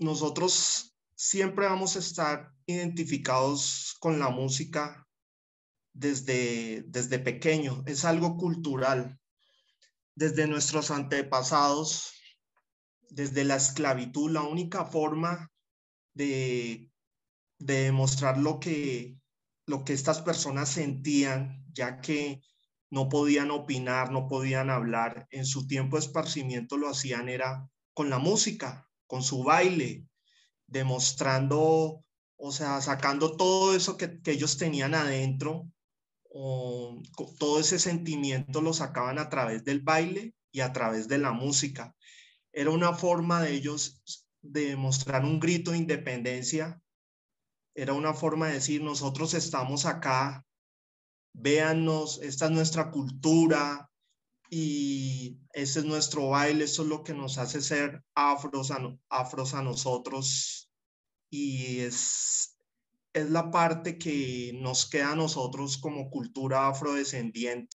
nosotros siempre vamos a estar identificados con la música desde, desde pequeño, es algo cultural. Desde nuestros antepasados, desde la esclavitud, la única forma de, de demostrar lo que, lo que estas personas sentían, ya que no podían opinar, no podían hablar, en su tiempo de esparcimiento lo hacían era con la música, con su baile, demostrando, o sea, sacando todo eso que, ellos tenían adentro, o, todo ese sentimiento lo sacaban a través del baile y a través de la música. Era una forma de ellos de demostrar un grito de independencia, era una forma de decir, nosotros estamos acá, véannos, esta es nuestra cultura y ese es nuestro baile, eso es lo que nos hace ser afros a, afros a nosotros y es, es la parte que nos queda a nosotros como cultura afrodescendiente.